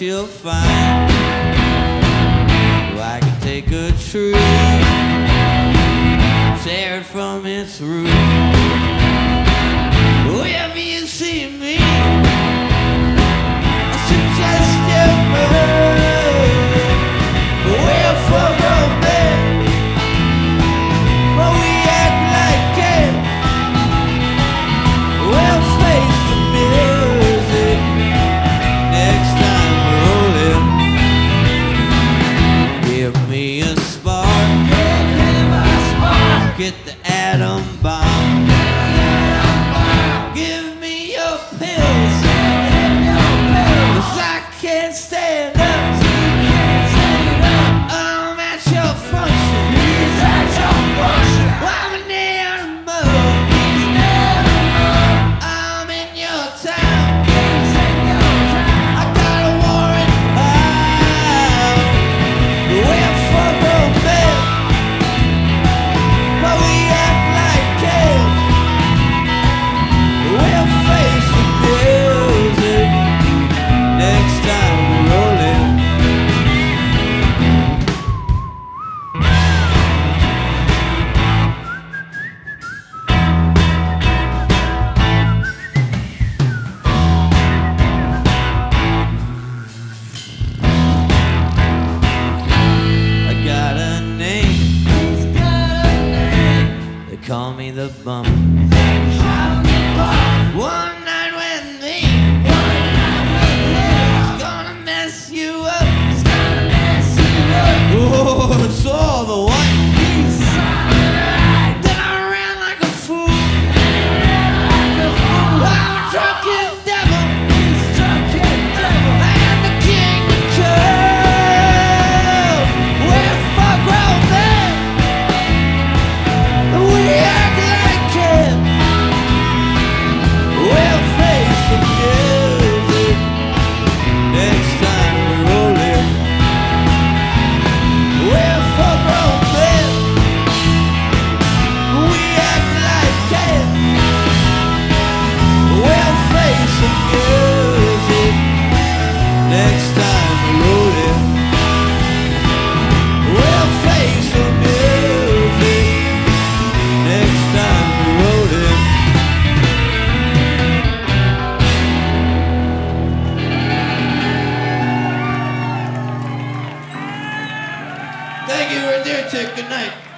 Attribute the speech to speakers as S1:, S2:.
S1: you'll find. جدا Thank you. We're there, Chick. Good night.